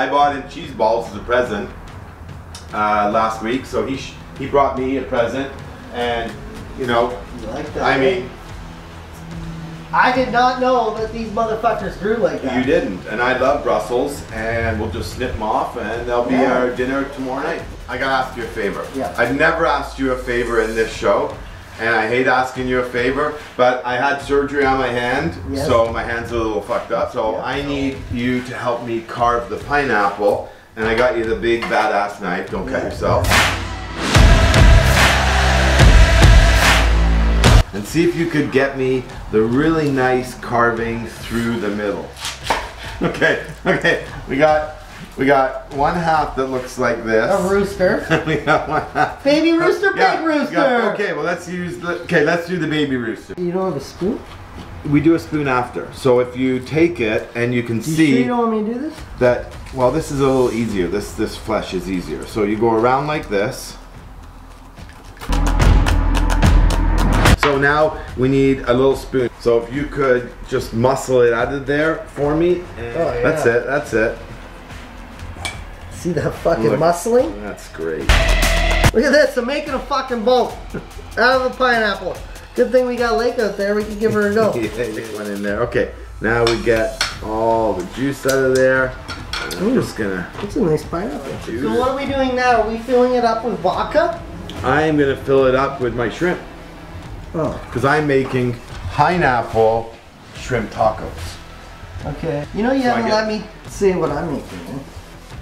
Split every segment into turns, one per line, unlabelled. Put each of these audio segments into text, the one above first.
I showed up. I bought him cheese balls as a present uh, last week, so he sh- he brought me a present, and you know,
You like that?
I mean,
I did not know that these motherfuckers grew like that.
you didn't, and I love Brussels, and we'll just snip them off, and they'll be
Yeah.
our dinner tomorrow night. I gotta ask you a favor.
Yeah.
I've never asked you a favor in this show. And I hate asking you a favor, but I had surgery on my hand,
Yes.
so my hand's a little fucked up. So
Yeah.
I need you to help me carve the pineapple. And I got you the big badass knife. Don't cut yourself. And see if you could get me the really nice carving through the middle. Okay, okay. We got we got one half that looks like this.
A rooster.
we got one half.
Baby rooster,
Yeah,
big rooster.
yeah, okay, well let's use the okay, let's do the baby rooster.
You don't have a spoon?
We do a spoon after. So if you take it and you can
You
see
sure you don't want me to do this?
that well this is a little easier. This this flesh is easier. So you go around like this. So now we need a little spoon. So if you could just muscle it out of there for me.
Oh, yeah.
That's it, that's it.
See that fucking
Look.
muscling?
That's great.
Look at this, I'm making a fucking boat out of a pineapple. Good thing we got Lake out there, we can give her a go.
yeah, get one in there. Okay, now we got all the juice out of there. I'm just gonna
It's a nice pineapple.
do
So what are we doing now? Are we filling it up with vodka?
I'm gonna fill it up with my shrimp
Oh,
because I'm making pineapple shrimp tacos.
okay. You know you
So
haven't let me say what I'm making.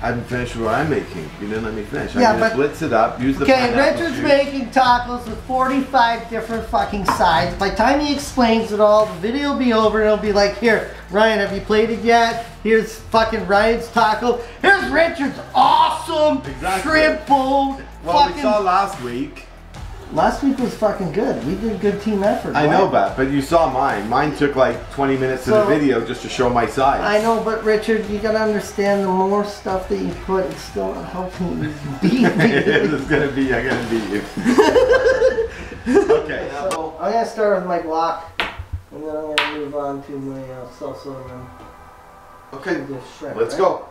I haven't finished what I'm making. You didn't let me finish.
Yeah,
gonna
but-
blitz it up. Use the
Okay, Richard's
juice.
making tacos with 45 different fucking sides. By the time he explains it all, the video will be over and it'll be like, here, Ryan, have you played it yet? Here's fucking Ryan's taco. Here's Richard's awesome
Exactly.
shrimp bowl.
Well,
fucking...
we saw last week.
Last week was fucking good. We did good team effort.
I
What?
know that, but you saw mine. Mine took like 20 minutes of the video just to show my size.
I know, but Richard, you gotta understand the more stuff that you put, it's still not helping you beat me.
it's gonna be. I'm gonna beat you. okay.
So I'm gonna start with my guac, and then I'm gonna move on to my uh, salsa and then
Okay.
shrimp.
Let's
right?
go.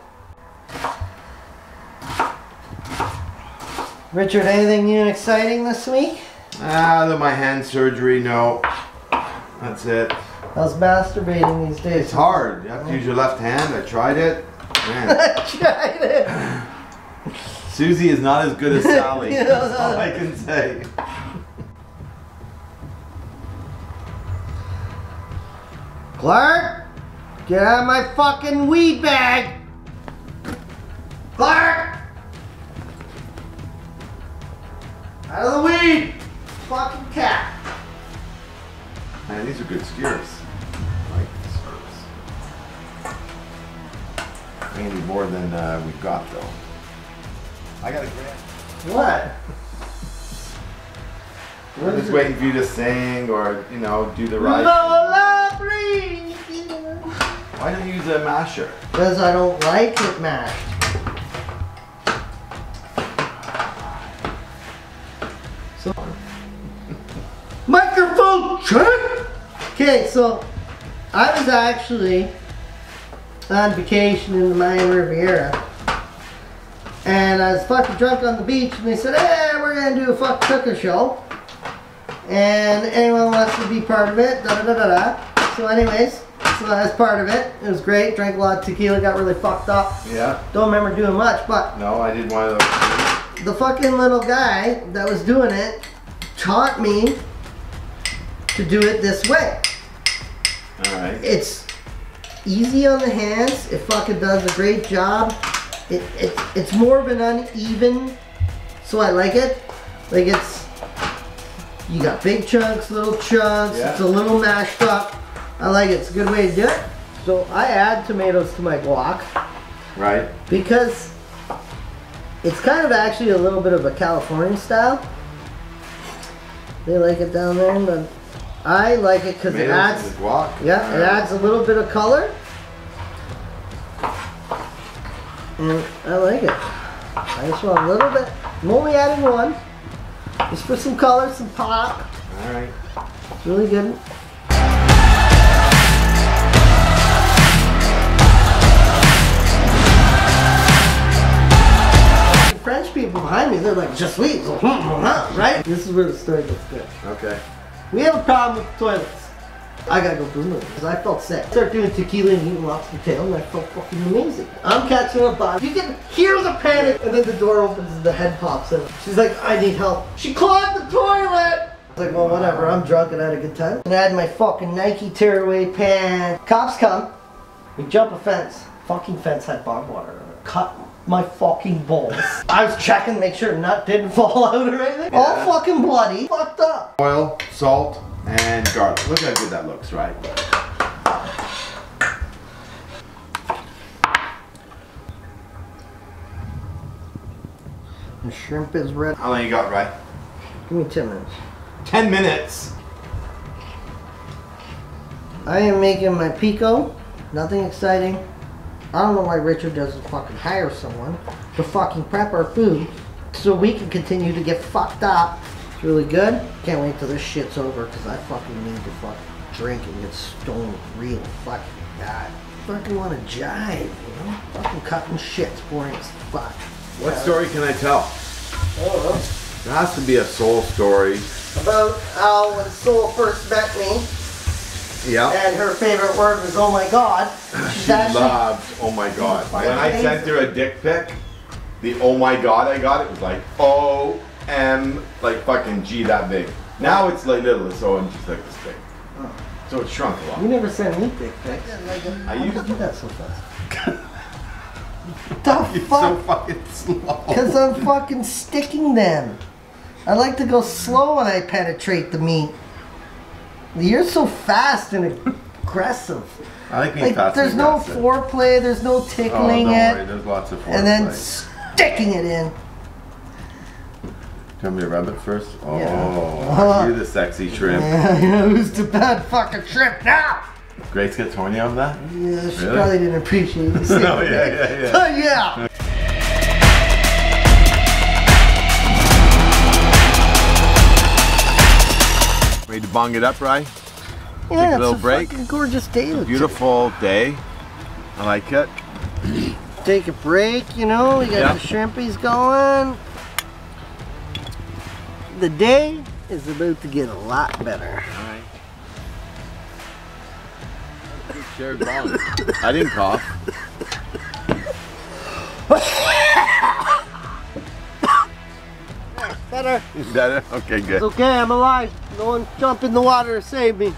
Richard, anything new and exciting this week?
Ah, the, my hand surgery. No. That's it.
How's masturbating these days?
It's hard. You have to use your left hand. I tried it. Man,
I tried it.
Susie is not as good as Sally.
Yeah.
That's all I can say.
Clark, get out of my fucking weed bag. Clark,
Man, these are good skewers. I like these skewers. We need more than uh, we've got though. I got a grant.
What?
I'm just waiting for you to sing or, you know, do the right.
Lola breathe.
Why don't you use a masher?
Because I don't like it mashed. So, microphone check. Okay, so I was actually on vacation in the Mayan Riviera. And I was fucking drunk on the beach, and they said, "Hey, we're gonna do a fuck cooker show, and anyone wants to be part of it." Da da da da da. So, anyways, so was part of it. It was great. Drank a lot of tequila, got really fucked up.
Yeah.
Don't remember doing much, but
No, I did one of those.
the fucking little guy that was doing it taught me to do it this way.
All right.
It's easy on the hands. It fucking does a great job. It, it it's more of an uneven, so I like it. Like it's you got big chunks, little chunks.
Yeah.
It's a little mashed up. I like it. It's a good way to do it. So I add tomatoes to my guac
Right.
because it's kind of actually a little bit of a California style. They like it down there, but I like it because it adds. Yeah, it adds a little bit of color. And I like it. I just want a little bit. I'm only adding one. Just for some color, some pop.
Alright.
It's really good. French people behind me, they're like, just leave, right? This is where the story gets good.
Okay.
We have a problem with toilets. I gotta go boom it because I felt sick. Start doing tequila and eating lobster tail and I felt fucking amazing. I'm catching a bus. You can hear the panic and then the door opens and the head pops in. She's like, I need help. She clogged the toilet! I was like, well, whatever. I'm drunk and I had a good time. And I had my fucking Nike tearaway pants. Cops come. We jump a fence. Fucking fence had barbed wire. Cut my fucking balls. I was checking, to make sure nut didn't fall out or anything. All fucking bloody. Fucked up.
Oil, salt, and garlic. Look how good that looks, right?
The shrimp is red.
How long you got, right?
Give me 10 minutes.
Ten minutes.
I am making my pico. Nothing exciting. I don't know why Richard doesn't fucking hire someone to fucking prep our food so we can continue to get fucked up. It's really good. Can't wait till this shit's over because I fucking need to fucking drink and get stoned real fucking bad. Fucking want to jive, you know? Fucking cutting shit's boring as fuck.
What story can I tell?
I don't know.
There has to be a soul story.
About how when Soul first met me
Yeah.
and her favorite word was oh my god. She's
She
actually
loved, oh my god. When I sent her a dick pic, the oh my god I got, it was like O M, like fucking G that big. Now it's like little, it's O and just like this big. So it shrunk a lot.
You never sent me dick pics.
I
How
used to.
do that so fast? the
You're so
fuck?
fucking slow.
Because I'm fucking sticking them. I like to go slow when I penetrate the meat. You're so fast and aggressive.
I like being
Like,
fast
there's no
aggressive.
foreplay, there's no
Oh,
tickling
worry,
it,
there's lots of foreplay.
and then sticking it in.
Tell me to rub it first. Oh,
Yeah.
you're uh-huh. the sexy shrimp.
Yeah, you know who's the bad fucking shrimp now?
Grace gets horny on that?
Yeah, she
Really?
probably didn't appreciate it.
No, oh, yeah, yeah, yeah.
But yeah.
Bong it up, Rye?
Yeah,
a
it's
little
a
break.
gorgeous day.
Beautiful day. I like it.
take a break, you know, we got
Yeah.
the shrimpies going. The day is about to get a lot better.
Shared bong. I didn't cough.
Better.
Better? Okay, good.
It's okay, I'm alive. No one jump in the water to save me.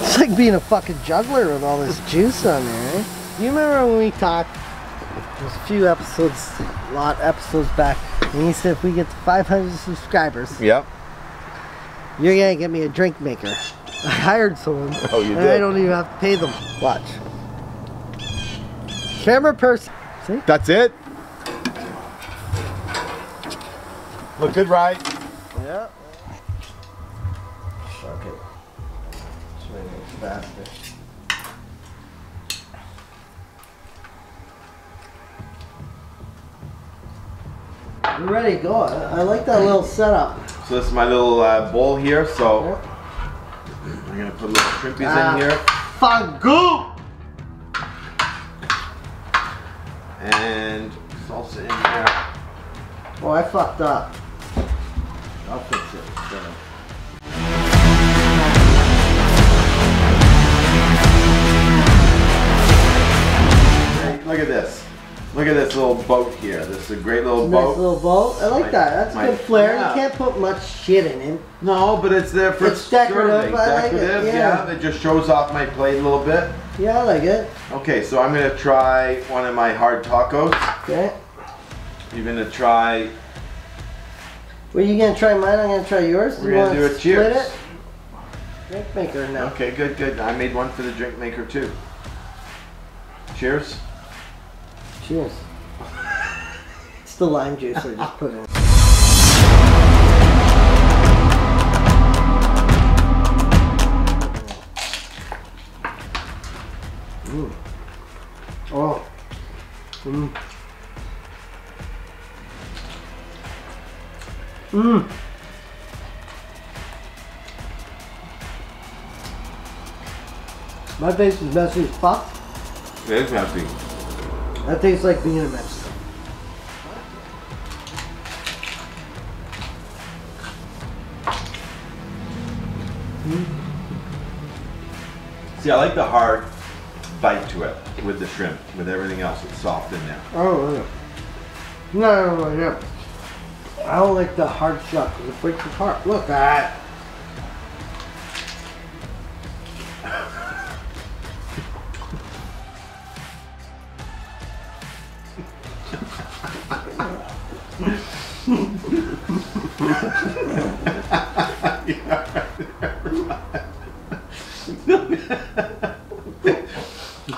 It's like being a fucking juggler with all this juice on there, eh? You remember when we talked, it was a few episodes, a lot episodes back, and you said if we get to 500 subscribers,
Yep.
you're gonna get me a drink maker. I hired someone.
Oh, you
and
did?
I don't even have to pay them. Watch. Camera person. See?
That's it? Look good, right?
Yeah. Fuck it. Swing it faster. Ready to go. I, I like that little setup.
So this is my little uh, bowl here. So
Yep.
I'm gonna put little shrimpies
Ah.
in here,
Fagoo!
and salsa in there.
Oh, I fucked up. I'll fix it.
Hey, look at this. Look at this little boat here. This is a great little
Nice
boat.
little boat. I like
My-
that. That's
my-
good flair.
yeah.
You can't put much shit in it.
No, but it's there for
It's decorative, like it, yeah.
yeah. It just shows off my plate a little bit.
Yeah, I like it.
Okay, so I'm gonna try one of my hard tacos.
Okay.
You're gonna try.
Well, you gonna try mine? I'm gonna try yours.
We're
you
gonna do a cheers.
it? Drink maker now.
Okay, good, good. I made one for the drink maker too. Cheers.
Cheers. it's the lime juice I just put in. Mm. Oh. Mm. Mmm. My face is messy as fuck.
It is messy.
That tastes like being in Mexico. Hmm.
See, I like the hard bite to it with the shrimp. With everything else, it's soft in there.
Oh, yeah. No, no, no, no. I don't like the hard shot because it breaks apart. Look at that.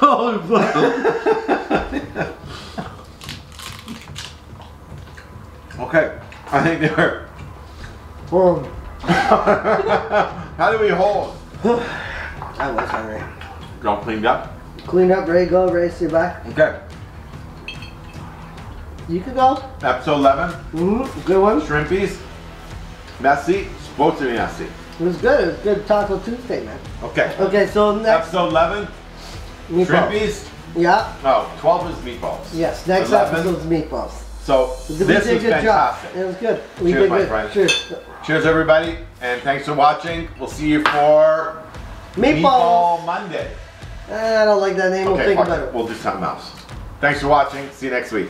Oh, fuck.
Okay, I think they hurt.
Oh,
How do we hold?
I was hungry.
All cleaned up.
Cleaned up, ready to go, ready to see back.
Okay,
You could go.
episode 11.
Mm-hmm. Good one.
Shrimpies. Messy. Supposed to be messy.
It was good. It was good Taco Tuesday, man.
Okay.
Okay, so next
Episode 11.
Meatballs.
Shrimpies.
Yeah.
No, 12 is meatballs.
Yes. Next
11.
episode's meatballs.
So
We
this
did
was
good
fantastic.
job. It was good. We
Cheers,
did
my
good.
friend.
Cheers.
Cheers, everybody, and thanks for watching. We'll see you for
Meatballs.
Meatball Monday.
Eh, I don't like that name. we'll think about it.
We'll do something else. Thanks for watching. See you next week.